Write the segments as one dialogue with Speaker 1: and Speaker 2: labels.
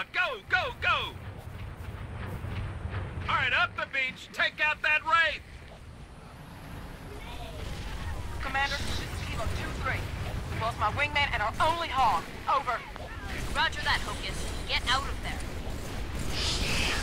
Speaker 1: on, go, go, go! All right, up the beach. Take out that wraith.
Speaker 2: Commander, this is Kilo 2-3. We lost my wingman and our only hog. Over.
Speaker 3: Roger that, Hocus. Get out of there.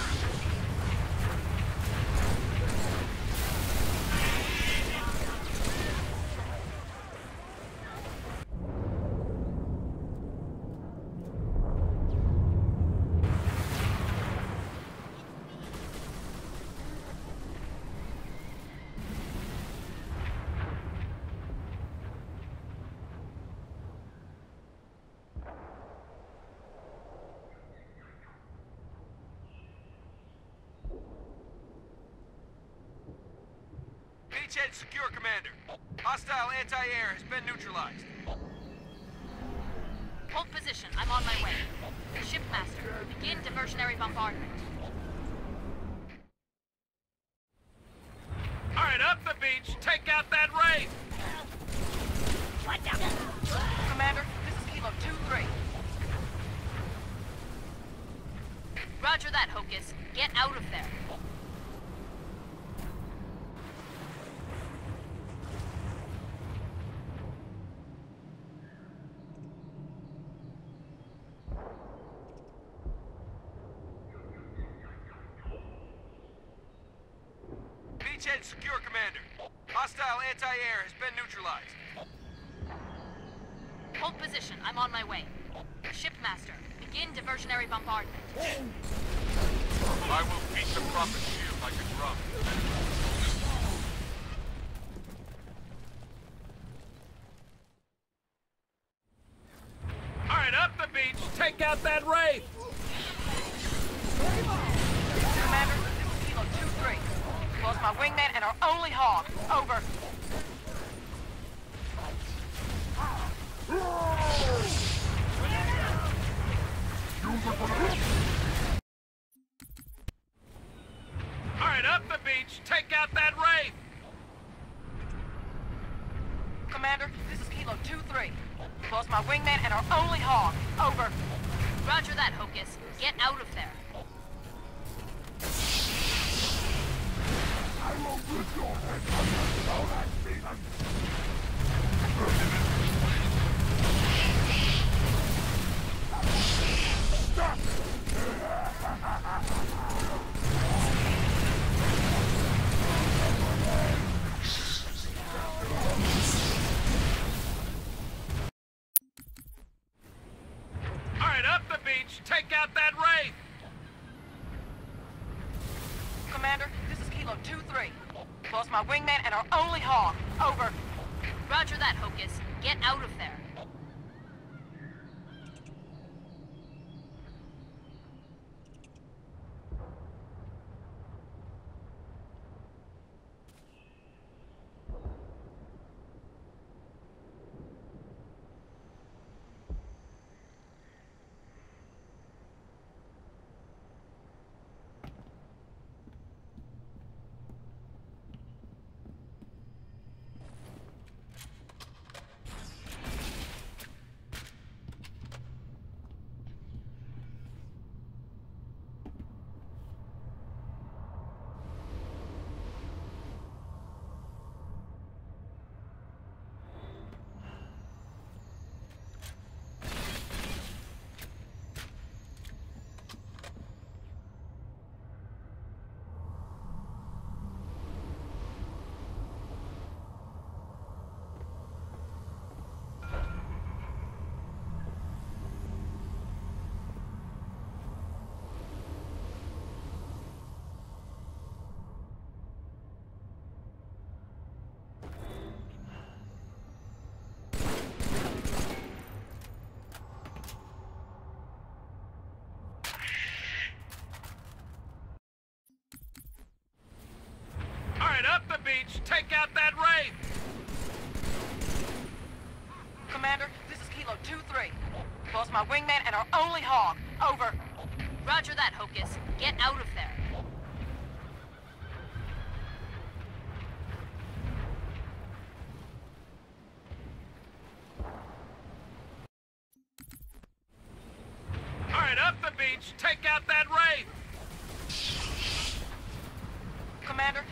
Speaker 4: Beachhead secure, Commander. Hostile anti-air has been neutralized.
Speaker 3: Hold position. I'm on my way. Shipmaster, begin diversionary bombardment.
Speaker 1: All right, up the beach. Take out that wraith.
Speaker 2: Commander, this is Kilo 2-3.
Speaker 3: Roger that, Hocus. Get out of there.
Speaker 4: Beachhead secure, Commander. Hostile anti-air has been neutralized.
Speaker 3: Hold position. I'm on my way. Shipmaster, begin diversionary bombardment.
Speaker 4: I will beat the prophet shield like a drum.
Speaker 1: All right, up the beach. Take out that wraith.
Speaker 2: Our only hog. Over.
Speaker 1: All right, up the beach. Take out that wraith.
Speaker 2: Commander, this is Kilo 2-3. We lost my wingman and our only hog. Over.
Speaker 3: Roger that, Hocus. Get out of there.
Speaker 1: Take out that wraith.
Speaker 2: Commander, Kilo 2-3. We lost my wingman and our only hog. Over.
Speaker 3: Roger that, Hocus. Get out of there.
Speaker 1: Take out that Wraith!
Speaker 2: Commander, this is Kilo 2-3. Both my wingman and our only hog. Over.
Speaker 3: Roger that, Hocus. Get out of there.
Speaker 1: Alright, up the beach! Take out that Wraith! Commander,